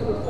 Thank you.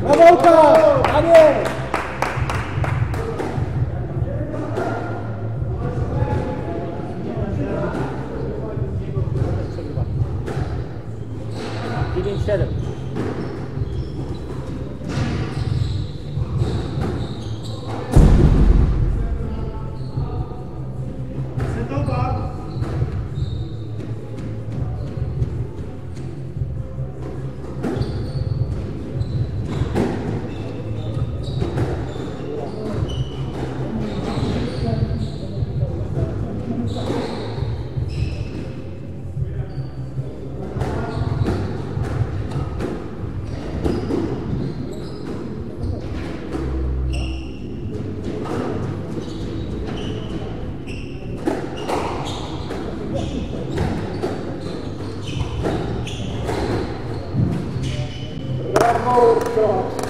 Revolta! Daniel! Oh, God.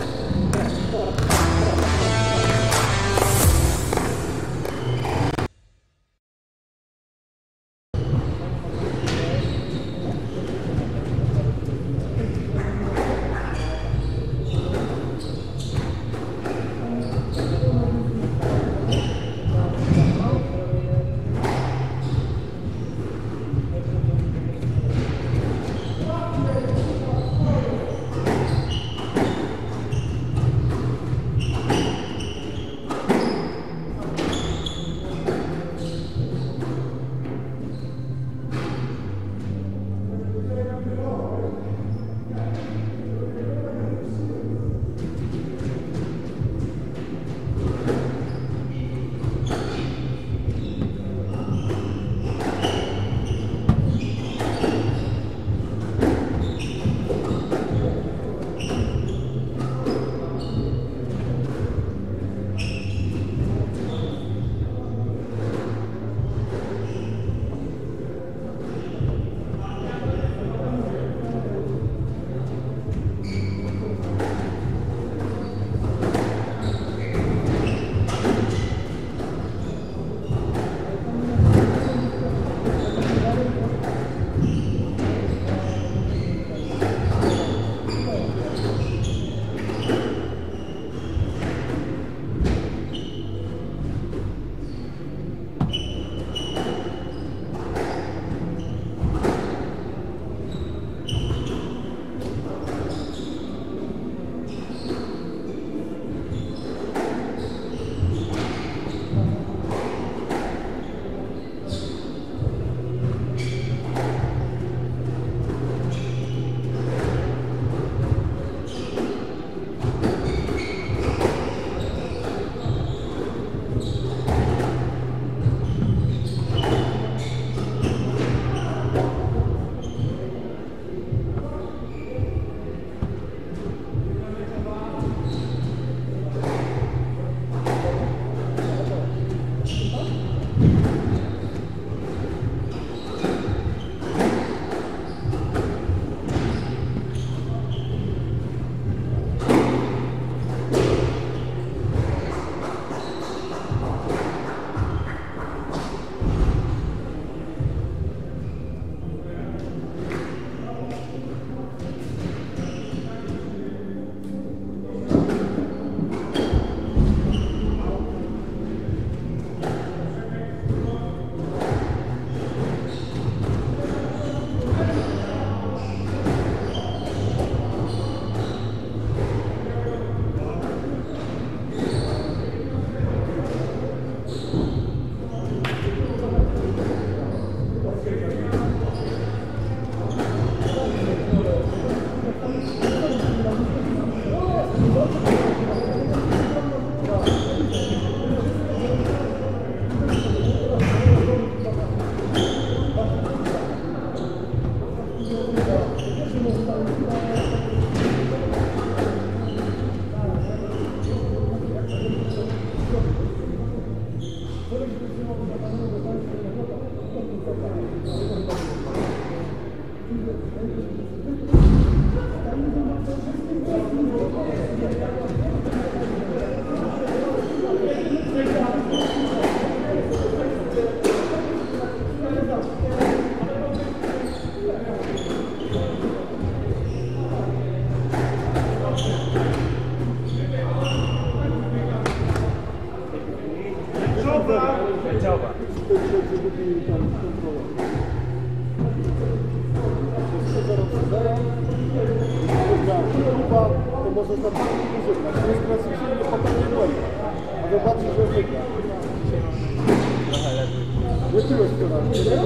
Nie piłeś wczoraj, nie?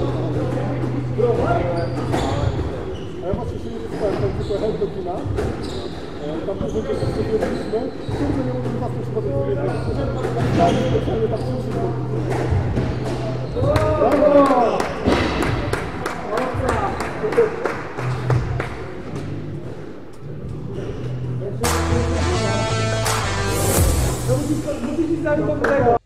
A ja właśnie się nie wyspałem, tam tylko chęć do kina. Tam dużo czasu sobie byliśmy. Kurde, nie mówię, was już potem sobie Tak, specjalnie tak szybko. Brawo! No musisz, musisz iść za mną do tego.